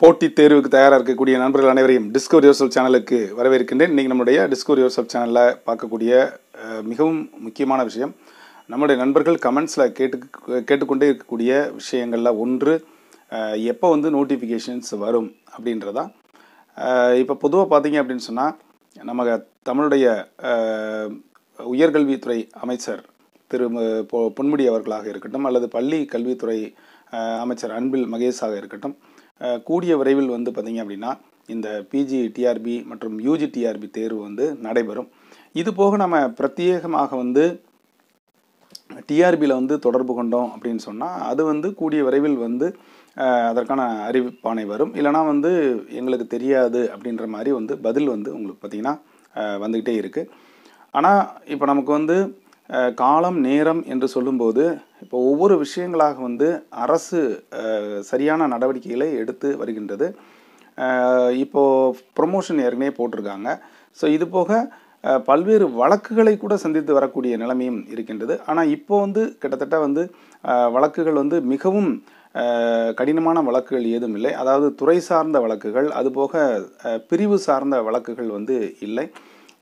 போட்டித் தேர்வுக்கு தயாராக இருக்கக்கூடிய நண்பர்கள் அனைவரையும் டிஸ்கவர் யோசல் சேனலுக்கு வரவேற்கின்றேன். இன்றைக்கி நம்முடைய டிஸ்கவர் யோசல் சேனலில் பார்க்கக்கூடிய மிகவும் முக்கியமான விஷயம் நம்முடைய நண்பர்கள் கமெண்ட்ஸில் கேட்டு கேட்டுக்கொண்டே இருக்கக்கூடிய விஷயங்களில் ஒன்று எப்போ வந்து நோட்டிஃபிகேஷன்ஸ் வரும் அப்படின்றதா? இப்போ பொதுவாக பார்த்தீங்க அப்படின்னு சொன்னால் நம்ம தமிழுடைய உயர்கல்வித்துறை அமைச்சர் திரு பொ- பொன்முடி அவர்களாக இருக்கட்டும் அல்லது பள்ளி கல்வித்துறை அமைச்சர் அன்பில் மகேஷாக இருக்கட்டும் கூடிய விரைவில் வந்து பார்த்திங்க அப்படின்னா இந்த பிஜி டிஆர்பி மற்றும் யூஜி டிஆர்பி தேர்வு வந்து நடைபெறும். இது போக நம்ம பிரத்யேகமாக வந்து டிஆர்பியில் வந்து தொடர்பு கொண்டோம் அப்படின்னு சொன்னால் அது வந்து கூடிய விரைவில் வந்து அதற்கான அறிவிப்பானை வரும். இல்லைனா வந்து எங்களுக்கு தெரியாது அப்படின்ற மாதிரி வந்து பதில் வந்து உங்களுக்கு பார்த்திங்கன்னா வந்துக்கிட்டே இருக்குது ஆனால் இப்போ நமக்கு வந்து காலம் நேரம் என்று சொல்லும்போது இப்போ ஒவ்வொரு விஷயங்களாக வந்து அரசு சரியான நடவடிக்கைகளை எடுத்து வருகின்றது. இப்போது ப்ரொமோஷன் ஏற்கனவே போட்டிருக்காங்க. ஸோ இது போக பல்வேறு வழக்குகளை கூட சந்தித்து வரக்கூடிய நிலைமையும் இருக்கின்றது. ஆனால் இப்போ வந்து கிட்டத்தட்ட வந்து வழக்குகள் வந்து மிகவும் கடினமான வழக்குகள் ஏதும் இல்லை. அதாவது துறை சார்ந்த வழக்குகள் அதுபோக பிரிவு சார்ந்த வழக்குகள் வந்து இல்லை.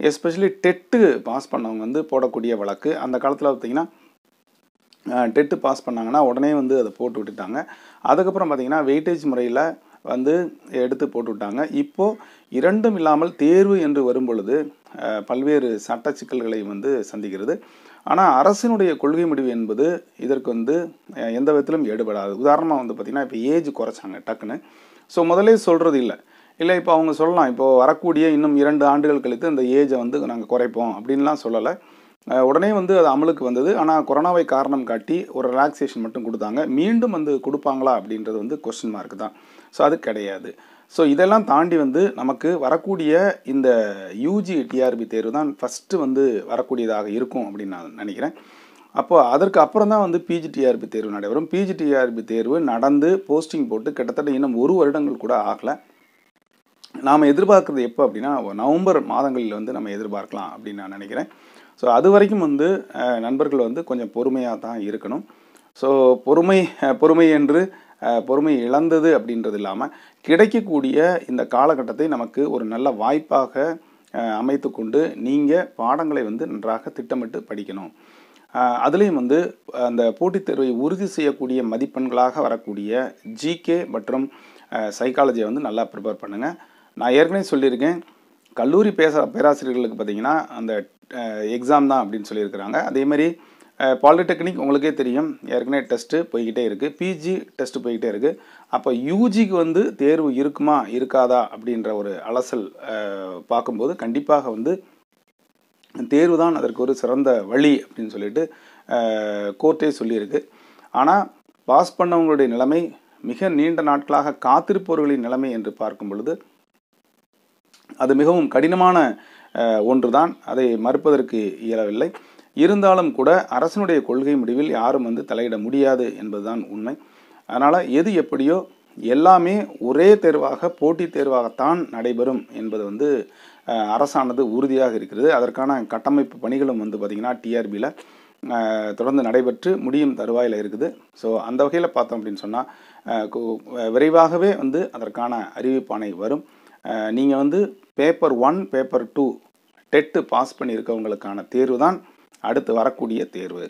எஸ்பெஷலி டெட்டு பாஸ் பண்ணவங்க வந்து போடக்கூடிய வழக்கு. அந்த காலத்தில் பார்த்தீங்கன்னா டெட்டு பாஸ் பண்ணாங்கன்னா உடனே வந்து அதை போட்டு விட்டுட்டாங்க. அதுக்கப்புறம் பார்த்தீங்கன்னா வெயிட்டேஜ் முறையில் வந்து எடுத்து போட்டு விட்டாங்க. இப்போது இரண்டும் இல்லாமல் தேர்வு என்று வரும்பொழுது பல்வேறு சட்ட சிக்கல்களை வந்து சந்திக்கிறது. ஆனால் அரசினுடைய கொள்கை முடிவு என்பது இதற்கு வந்து எந்த விதத்திலும் எடுபடாது உதாரணமாக வந்து பார்த்திங்கன்னா இப்போ ஏஜ் குறைச்சாங்க டக்குன்னு. ஸோ முதலே சொல்கிறது இல்லை. இல்லை இப்போ அவங்க சொல்லலாம் இப்போது வரக்கூடிய இன்னும் இரண்டு ஆண்டுகள் கழித்து அந்த ஏஜை வந்து நாங்கள் குறைப்போம் அப்படின்லாம் சொல்லலை. உடனே வந்து அது அமலுக்கு வந்தது. ஆனால் கொரோனாவை காரணம் காட்டி ஒரு ரிலாக்ஸேஷன் மட்டும் கொடுத்தாங்க. மீண்டும் வந்து கொடுப்பாங்களா அப்படின்றது வந்து கொஸ்டின் மார்க் தான். ஸோ அது கிடையாது. ஸோ இதெல்லாம் தாண்டி வந்து நமக்கு வரக்கூடிய இந்த யூஜி டிஆர்பி தேர்வு தான் ஃபஸ்ட்டு வந்து வரக்கூடியதாக இருக்கும் அப்படின்னு நான் நினைக்கிறேன். அப்போ அதற்கு அப்புறம் தான் வந்து பிஜிடிஆர்பி தேர்வு நடைபெறும். பிஜிடிஆர்பி தேர்வு நடந்து போஸ்டிங் போட்டு கிட்டத்தட்ட இன்னும் ஒரு வருடங்கள் கூட ஆகலை. நாம் எதிர்பார்க்குறது எப்போ அப்படின்னா நவம்பர் மாதங்களில் வந்து நம்ம எதிர்பார்க்கலாம் அப்படின்னு நான் நினைக்கிறேன். ஸோ அது வரைக்கும் வந்து நண்பர்கள் வந்து கொஞ்சம் பொறுமையாக தான் இருக்கணும். ஸோ பொறுமை பொறுமை என்று பொறுமை இழந்தது அப்படின்றது இல்லாமல் கிடைக்கக்கூடிய இந்த காலகட்டத்தை நமக்கு ஒரு நல்ல வாய்ப்பாக அமைத்து கொண்டு நீங்கள் பாடங்களை வந்து நன்றாக திட்டமிட்டு படிக்கணும். அதுலேயும் வந்து அந்த போட்டித் தேர்வை உறுதி செய்யக்கூடிய மதிப்பெண்களாக வரக்கூடிய ஜிகே மற்றும் சைக்காலஜியை வந்து நல்லா ப்ரிப்பேர் பண்ணுங்கள் நான் ஏற்கனவே சொல்லியிருக்கேன் கல்லூரி பேச பேராசிரியர்களுக்கு பார்த்தீங்கன்னா அந்த எக்ஸாம் தான் அப்படின்னு சொல்லியிருக்கிறாங்க. அதேமாதிரி பாலிடெக்னிக் உங்களுக்கே தெரியும். ஏற்கனவே டெஸ்ட்டு போய்கிட்டே இருக்குது பிஜி டெஸ்ட்டு போய்கிட்டே இருக்குது அப்போ யூஜிக்கு வந்து தேர்வு இருக்குமா இருக்காதா அப்படின்ற ஒரு அலசல் பார்க்கும்போது கண்டிப்பாக வந்து தேர்வு தான் அதற்கு ஒரு சிறந்த வழி அப்படின்னு சொல்லிட்டு கோர்ட்டே சொல்லியிருக்கு. ஆனால் பாஸ் பண்ணவங்களுடைய நிலைமை மிக நீண்ட நாட்களாக காத்திருப்பவர்களின் நிலைமை என்று பார்க்கும் பொழுது அது மிகவும் கடினமான ஒன்று தான் அதை மறுப்பதற்கு இயலவில்லை. இருந்தாலும் கூட அரசனுடைய கொள்கை முடிவில் யாரும் வந்து தலையிட முடியாது என்பதுதான் உண்மை. அதனால் எது எப்படியோ எல்லாமே ஒரே தேர்வாக போட்டித் தேர்வாகத்தான் நடைபெறும் என்பது வந்து அரசானது உறுதியாக இருக்கிறது. அதற்கான கட்டமைப்பு பணிகளும் வந்து பார்த்திங்கன்னா டிஆர்பியில் தொடர்ந்து நடைபெற்று முடியும் தருவாயில் இருக்குது. ஸோ அந்த வகையில் பார்த்தோம் அப்படின்னு சொன்னால் விரைவாகவே வந்து அதற்கான அறிவிப்பானை வரும். நீங்கள் வந்து paper one paper two TET pass பண்ணியிருக்கவங்களுக்கான தேர்வு தான் அடுத்து வரக்கூடிய தேர்வு.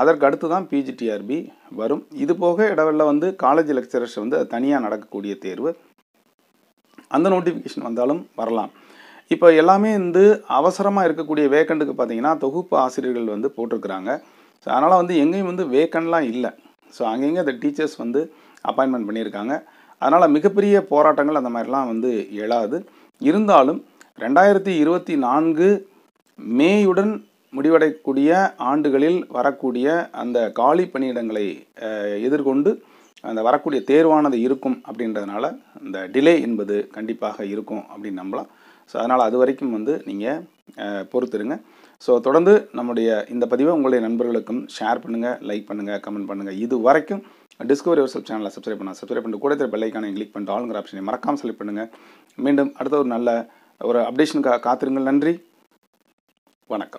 அதற்கு அடுத்து தான் பிஜிடிஆர்பி வரும். இது போக இடவெல்ல வந்து காலேஜ் லெக்சரர்ஸ் வந்து அது தனியாக நடக்கக்கூடிய தேர்வு. அந்த நோட்டிஃபிகேஷன் வந்தாலும் வரலாம். இப்போ எல்லாமே வந்து அவசரமாக இருக்கக்கூடிய வேக்கண்ட்டுக்கு பார்த்தீங்கன்னா தொகுப்பு ஆசிரியர்கள் வந்து போட்டிருக்கிறாங்க. ஸோ அதனால் வந்து எங்கேயும் வந்து வேக்கன்லாம் இல்லை. ஸோ அங்கங்கே அந்த டீச்சர்ஸ் வந்து அப்பாயின்மெண்ட் பண்ணியிருக்காங்க. அதனால் மிகப்பெரிய போராட்டங்கள் அந்த மாதிரிலாம் வந்து எழாது இருந்தாலும் ரெண்டாயிரத்தி இருபத்தி நான்கு மேயுடன் முடிவடையக்கூடிய ஆண்டுகளில் வரக்கூடிய அந்த காலி பணியிடங்களை எதிர்கொண்டு அந்த வரக்கூடிய தேர்வானது இருக்கும் அப்படின்றதுனால இந்த டிலே என்பது கண்டிப்பாக இருக்கும் அப்படின்னு நம்பலாம். ஸோ அதனால் அது வரைக்கும் வந்து நீங்கள் பொறுத்துருங்க. ஸோ தொடர்ந்து நம்முடைய இந்த பதிவை உங்களுடைய நண்பர்களுக்கும் ஷேர் பண்ணுங்கள் லைக் பண்ணுங்கள் கமெண்ட் பண்ணுங்கள் இது வரைக்கும் டிஸ்கவரி யூர் சேனலை சப்ஸ்கிரைப் பண்ண சப்ஸ்கிரைப் பண்ணிட்டு கூட பெல் பெல்லைக்கான கிளிக் பண்ணிட்டு ஆளுங்கிற ஆப்ஷனை மறக்காமல் செலக்ட் பண்ணுங்கள் மீண்டும் அடுத்த ஒரு நல்ல ஒரு அப்டேஷனுக்காக காத்திருங்கள். நன்றி. வணக்கம்.